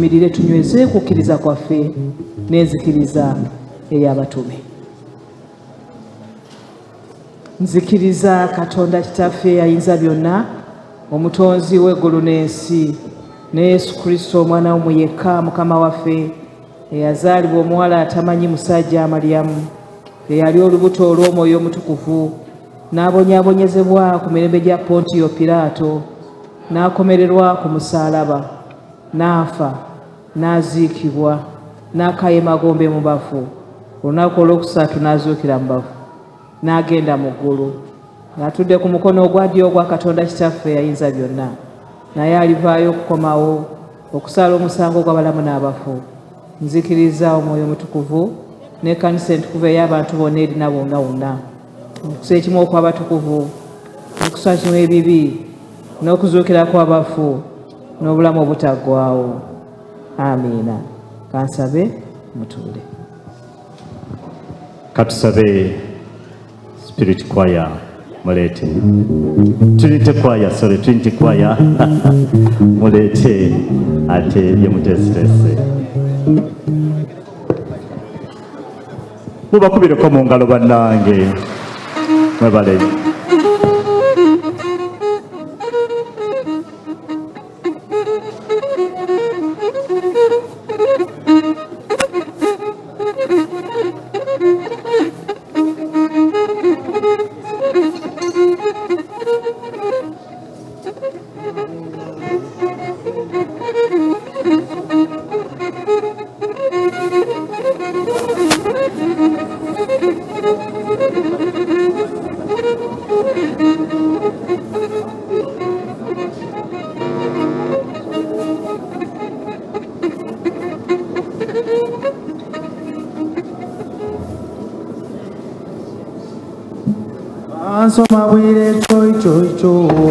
mirire tunyweze kukkiriza kwaffe n'enzikiriza ey'abatume. Nzikiriza katonda kitaffe ayinza byonna omutonzi w'eggulu n'ensi ne yesu kristo omwana w'omu yekka mukama waffe eyazaalibwa omuwala atamanyi musajja maryamu eyali olubuto olw'omwoyo omutukuvu n'abonyaabonyezebwa ku mirembe gya pontiyo piraato n'akomererwa ku musaalaba n'afa n'aziikibwa n'akaayo emagombe mu bafu. Olunaku olwokusatu n'azuukira mu bafu n'agenda mu ggulu. Ng'atudde ku mukono ogwa ddyo ogwa katonda kitaffe ayinza byonna. Naye alivaayo okukomawo okusala omusango gw'abalamu n'abafu. Nzikiriza omwoyo omutukuvu n'ekkanisa entukuvu ey'abantu bonna erina bonna wonna. Okusa ekimu okw'abatukuvu okusasima ebibi n'okuzuukira kw'abafu n'obulamu obutaggwaawo amiina kansabe mutule. Katusabe spirit choir mulete. Trinity choir sorry trinity choir. Mulete ate yemutesitese. Mubakubireko mu ngalo bannange. Mwebale Asoma huire choy choy choy.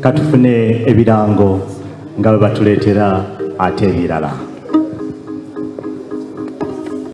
katufune ebirango nga bwe batuleetera ate ebirala